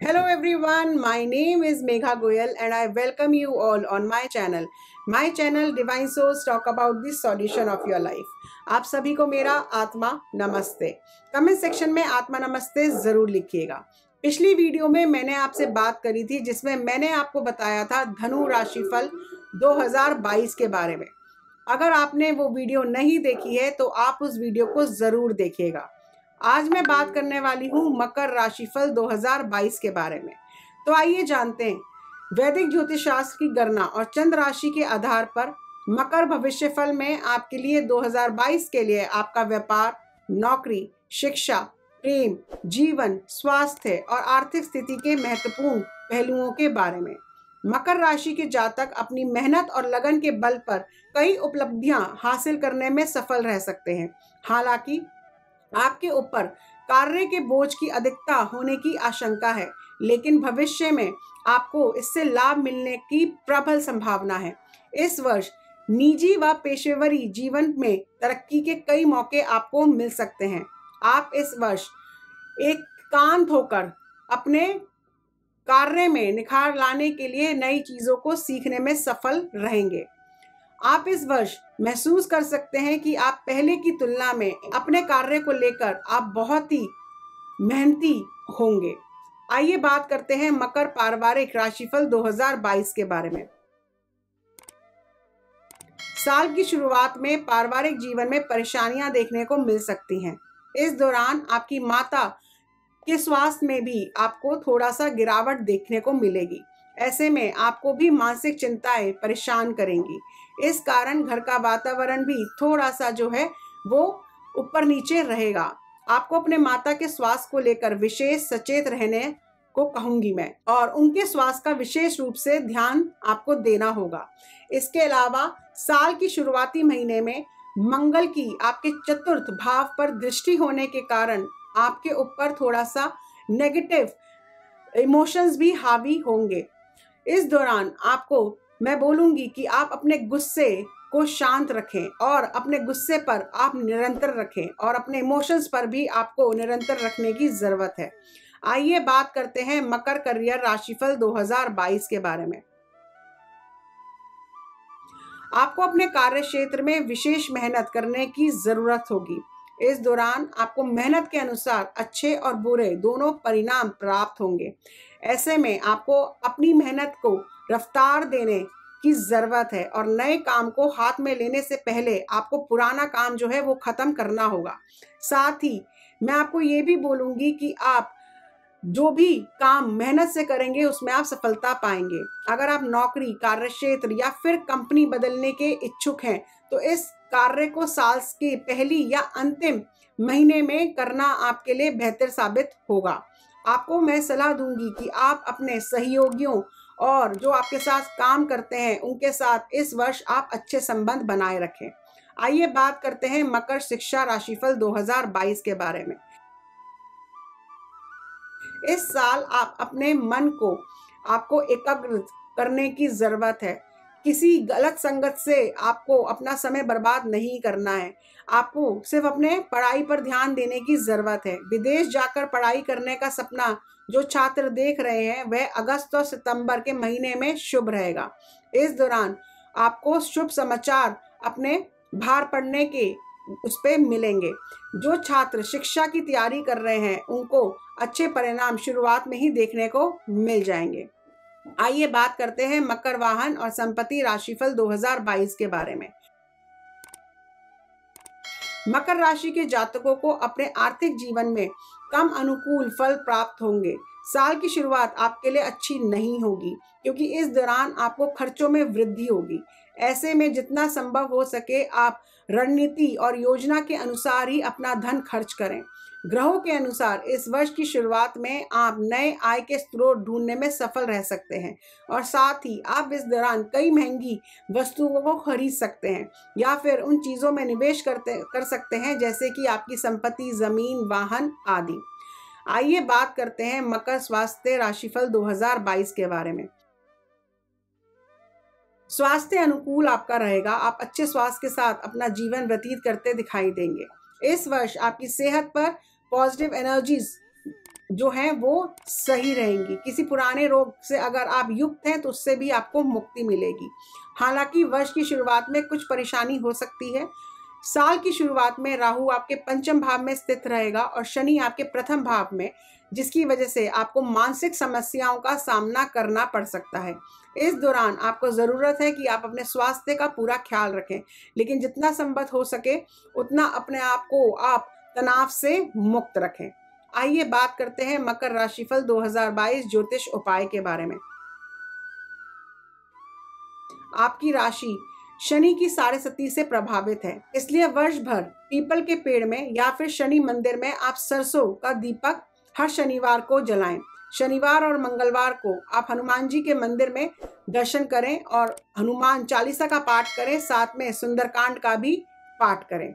Hello everyone my name is Megha Goyal and I welcome you all on my channel my channel divine source talk about this solution of your life आप सभी को मेरा आत्मा नमस्ते। Comment section में आत्मा नमस्ते ज़रूर लिखिएगा। पिछली वीडियो में मैंने आपसे बात करी थी, जिसमें मैंने आपको बताया था धनु राशि राशिफल 2022 के बारे में। अगर आपने वो वीडियो नहीं देखी है तो आप उस वीडियो को ज़रूर देखिएगा। आज मैं बात करने वाली हूँ मकर राशिफल 2022 के बारे में। तो आइए जानते हैं, वैदिक ज्योतिष शास्त्र की गणना और चंद्र राशि के आधार पर मकर भविष्य फल में आपके लिए 2022 के लिए आपका व्यापार, नौकरी, शिक्षा, प्रेम, जीवन, स्वास्थ्य और आर्थिक स्थिति के महत्वपूर्ण पहलुओं के बारे में। मकर राशि के जातक अपनी मेहनत और लगन के बल पर कई उपलब्धियाँ हासिल करने में सफल रह सकते हैं। हालाँकि आपके ऊपर कार्य के बोझ की अधिकता होने की आशंका है, लेकिन भविष्य में आपको इससे लाभ मिलने की प्रबल संभावना है। इस वर्ष निजी व पेशेवरी जीवन में तरक्की के कई मौके आपको मिल सकते हैं। आप इस वर्ष एक कांत होकर अपने कार्य में निखार लाने के लिए नई चीज़ों को सीखने में सफल रहेंगे। आप इस वर्ष महसूस कर सकते हैं कि आप पहले की तुलना में अपने कार्य को लेकर आप बहुत ही मेहनती होंगे। आइए बात करते हैं मकर पारिवारिक राशिफल 2022 के बारे में। साल की शुरुआत में पारिवारिक जीवन में परेशानियाँ देखने को मिल सकती हैं। इस दौरान आपकी माता के स्वास्थ्य में भी आपको थोड़ा सा गिरावट देखने को मिलेगी। ऐसे में आपको भी मानसिक चिंताएँ परेशान करेंगी। इस कारण घर का वातावरण भी थोड़ा सा जो है, वो ऊपर नीचे रहेगा। आपको अपने माता के स्वास्थ्य को लेकर विशेष सचेत रहने को कहूँगी मैं और उनके स्वास्थ्य का विशेष रूप से ध्यान आपको देना होगा। इसके अलावा साल की शुरुआती महीने में मंगल की आपके चतुर्थ भाव पर दृष्टि होने के कारण आपके ऊपर थोड़ा सा नेगेटिव इमोशंस भी हावी होंगे। इस दौरान आपको मैं बोलूँगी कि आप अपने गुस्से को शांत रखें और अपने गुस्से पर आप निरंतर रखें और अपने इमोशंस पर भी आपको निरंतर रखने की ज़रूरत है। आइए बात करते हैं मकर करियर राशिफल 2022 के बारे में। आपको अपने कार्य क्षेत्र में विशेष मेहनत करने की ज़रूरत होगी। इस दौरान आपको मेहनत के अनुसार अच्छे और बुरे दोनों परिणाम प्राप्त होंगे। ऐसे में आपको अपनी मेहनत को रफ्तार देने की ज़रूरत है और नए काम को हाथ में लेने से पहले आपको पुराना काम जो है वो ख़त्म करना होगा। साथ ही मैं आपको ये भी बोलूँगी कि आप जो भी काम मेहनत से करेंगे उसमें आप सफलता पाएँगे। अगर आप नौकरी कार्य क्षेत्र या फिर कंपनी बदलने के इच्छुक हैं तो इस कार्य को साल की पहली या अंतिम महीने में करना आपके लिए बेहतर साबित होगा। आपको मैं सलाह दूँगी कि आप अपने सहयोगियों और जो आपके साथ काम करते हैं, उनके साथ इस वर्ष आप अच्छे संबंध बनाए रखें। आइए बात करते हैं मकर शिक्षा राशिफल 2022 के बारे में। इस साल आप अपने मन को, आपको एकाग्र करने की ज़रूरत है। किसी गलत संगत से आपको अपना समय बर्बाद नहीं करना है। आपको सिर्फ़ अपने पढ़ाई पर ध्यान देने की ज़रूरत है। विदेश जाकर पढ़ाई करने का सपना जो छात्र देख रहे हैं, वह अगस्त और सितंबर के महीने में शुभ रहेगा। इस दौरान आपको शुभ समाचार अपने भार पड़ने के उस पर मिलेंगे। जो छात्र शिक्षा की तैयारी कर रहे हैं, उनको अच्छे परिणाम शुरुआत में ही देखने को मिल जाएँगे। आइए बात करते हैं मकर वाहन और संपत्ति राशिफल 2022 के बारे में। मकर राशि के जातकों को अपने आर्थिक जीवन में कम अनुकूल फल प्राप्त होंगे। साल की शुरुआत आपके लिए अच्छी नहीं होगी, क्योंकि इस दौरान आपको खर्चों में वृद्धि होगी। ऐसे में जितना संभव हो सके आप रणनीति और योजना के अनुसार ही अपना धन खर्च करें। ग्रहों के अनुसार इस वर्ष की शुरुआत में आप नए आय के स्रोत ढूँढने में सफल रह सकते हैं और साथ ही आप इस दौरान कई महँगी वस्तुओं को खरीद सकते हैं या फिर उन चीज़ों में निवेश करते, कर सकते हैं जैसे कि आपकी संपत्ति, ज़मीन, वाहन आदि। आइए बात करते हैं मकर स्वास्थ्य राशिफल 2022 के बारे में। स्वास्थ्य अनुकूल आपका रहेगा, आप अच्छे स्वास्थ्य के साथ अपना जीवन व्यतीत करते दिखाई देंगे। इस वर्ष आपकी सेहत पर पॉजिटिव एनर्जीज जो हैं वो सही रहेंगी। किसी पुराने रोग से अगर आप युक्त हैं तो उससे भी आपको मुक्ति मिलेगी। हालाँकि वर्ष की शुरुआत में कुछ परेशानी हो सकती है। साल की शुरुआत में राहु आपके पंचम भाव में स्थित रहेगा और शनि आपके प्रथम भाव में, जिसकी वजह से आपको मानसिक समस्याओं का सामना करना पड़ सकता है। इस दौरान आपको ज़रूरत है कि आप अपने स्वास्थ्य का पूरा ख्याल रखें, लेकिन जितना संभव हो सके, उतना अपने आप को आप तनाव से मुक्त रखें। आइए बात करते हैं मकर राशिफल 2022 ज्योतिष उपाय के बारे में। आपकी राशि शनि की साढ़े सती से प्रभावित है, इसलिए वर्ष भर पीपल के पेड़ में या फिर शनि मंदिर में आप सरसों का दीपक हर शनिवार को जलाएँ। शनिवार और मंगलवार को आप हनुमान जी के मंदिर में दर्शन करें और हनुमान चालीसा का पाठ करें, साथ में सुंदरकांड का भी पाठ करें।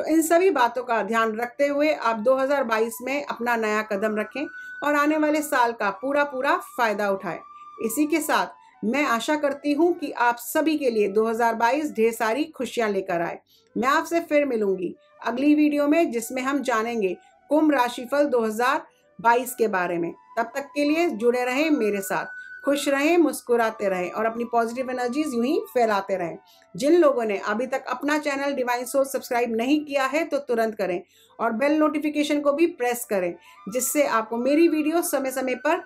तो इन सभी बातों का ध्यान रखते हुए आप 2022 में अपना नया कदम रखें और आने वाले साल का पूरा पूरा फ़ायदा उठाएँ। इसी के साथ मैं आशा करती हूँ कि आप सभी के लिए 2022 ढेर सारी खुशियाँ लेकर आए। मैं आपसे फिर मिलूँगी अगली वीडियो में जिसमें हम जानेंगे कुंभ राशिफल 2022 के बारे में। तब तक के लिए जुड़े रहें मेरे साथ। खुश रहें मुस्कुराते रहें और अपनी पॉजिटिव एनर्जीज यूँ ही फैलाते रहें जिन लोगों ने अभी तक अपना चैनल डिवाइन सोच सब्सक्राइब नहीं किया है तो तुरंत करें और बेल नोटिफिकेशन को भी प्रेस करें जिससे आपको मेरी वीडियो समय समय पर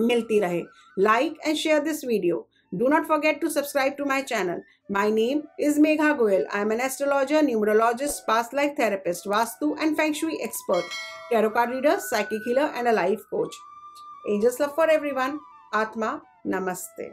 मिलती रहे like and share this video Do not forget to subscribe to my channel. My name is Megha Goyal. I am an astrologer, numerologist, past life therapist, Vastu and Feng Shui expert, tarot card reader, psychic healer and a life coach. Angels love for everyone. आत्मा नमस्ते।